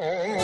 Oh.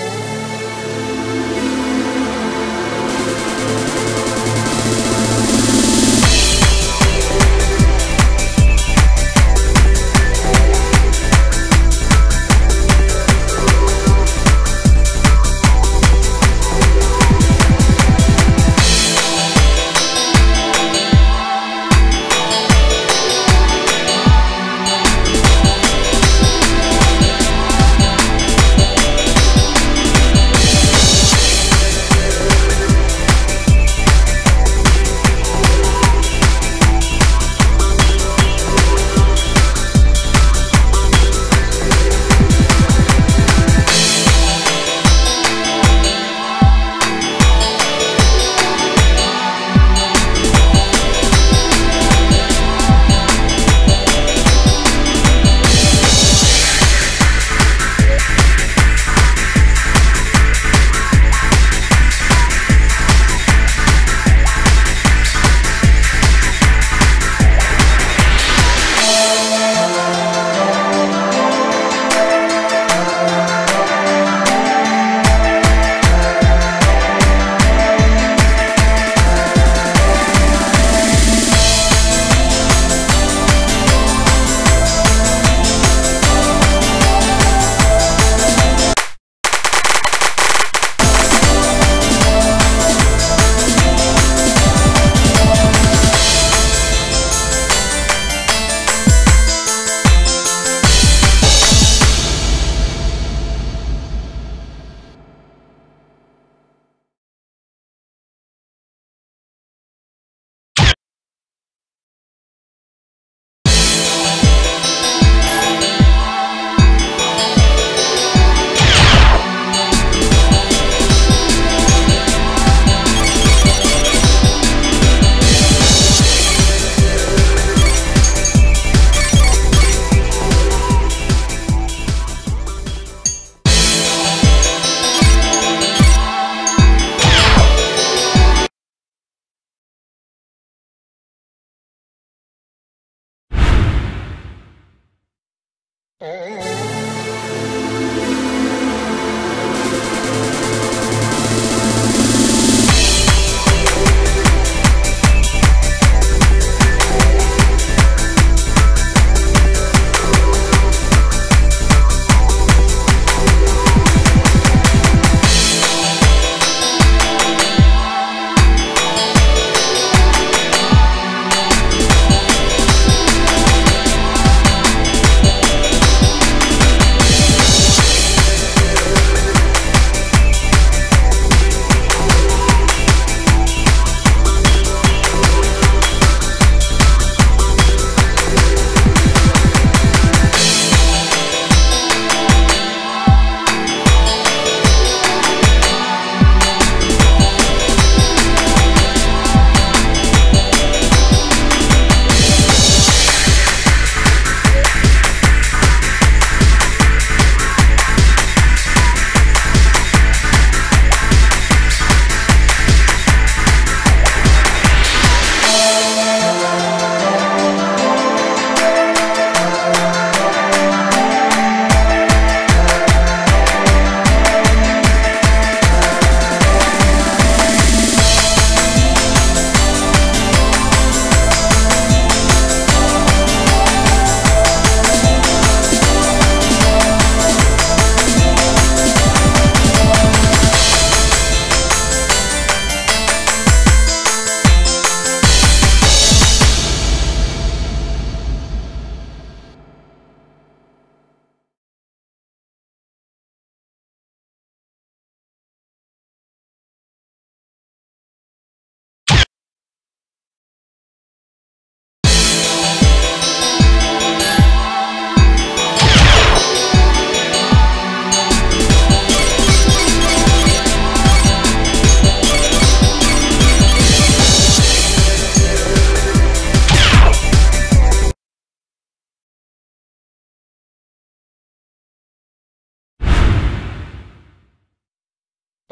Oh.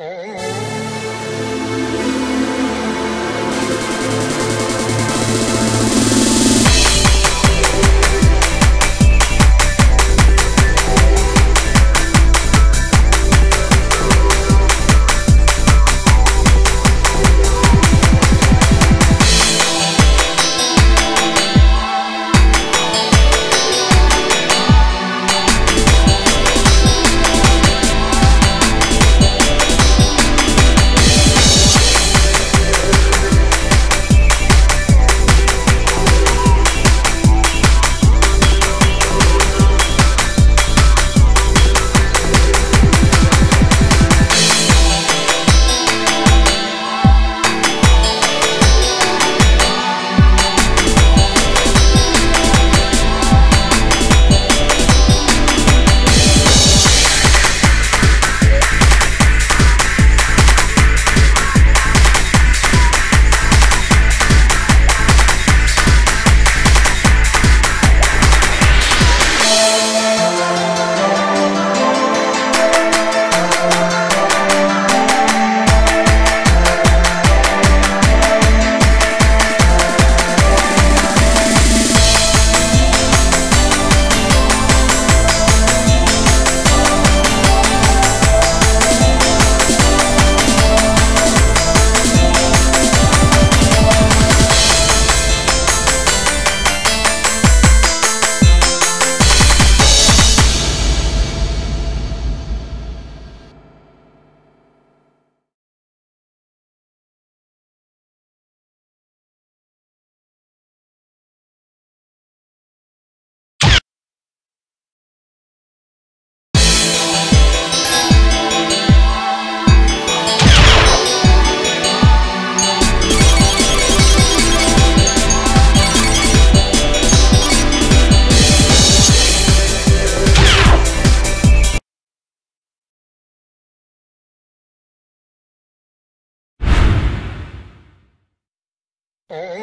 Oh. all oh,